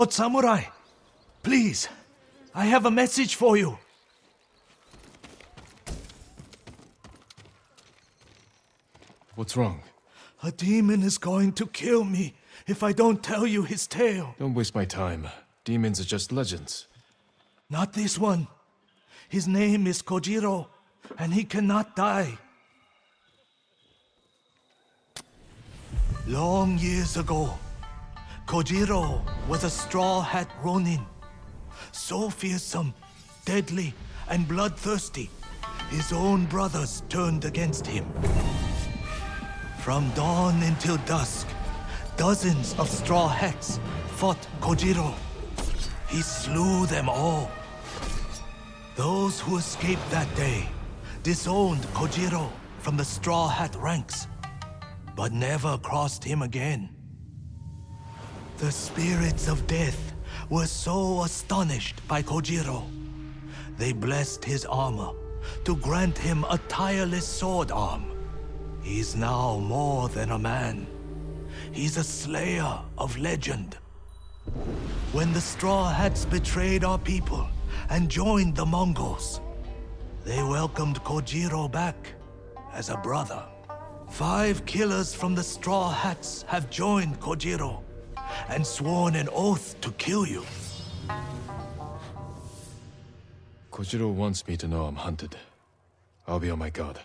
Lord Samurai, please, I have a message for you. What's wrong? A demon is going to kill me if I don't tell you his tale. Don't waste my time. Demons are just legends. Not this one. His name is Kojiro, and he cannot die. Long years ago, Kojiro was a straw hat ronin. So fearsome, deadly, and bloodthirsty, his own brothers turned against him. From dawn until dusk, dozens of straw hats fought Kojiro. He slew them all. Those who escaped that day disowned Kojiro from the Straw Hat ranks, but never crossed him again. The spirits of death were so astonished by Kojiro. They blessed his armor to grant him a tireless sword arm. He's now more than a man. He's a slayer of legend. When the Straw Hats betrayed our people and joined the Mongols, they welcomed Kojiro back as a brother. Five killers from the Straw Hats have joined Kojiro and sworn an oath to kill you. Kojiro wants me to know I'm hunted. I'll be on my guard.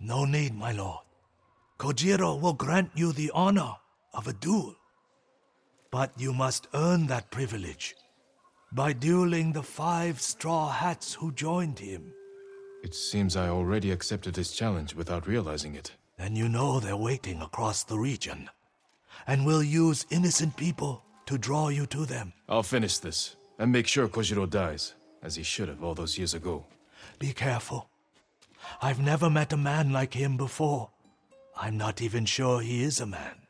No need, my lord. Kojiro will grant you the honor of a duel. But you must earn that privilege by dueling the five straw hats who joined him. It seems I already accepted his challenge without realizing it. Then you know they're waiting across the region and will use innocent people to draw you to them. I'll finish this and make sure Kojiro dies, as he should have all those years ago. Be careful. I've never met a man like him before. I'm not even sure he is a man.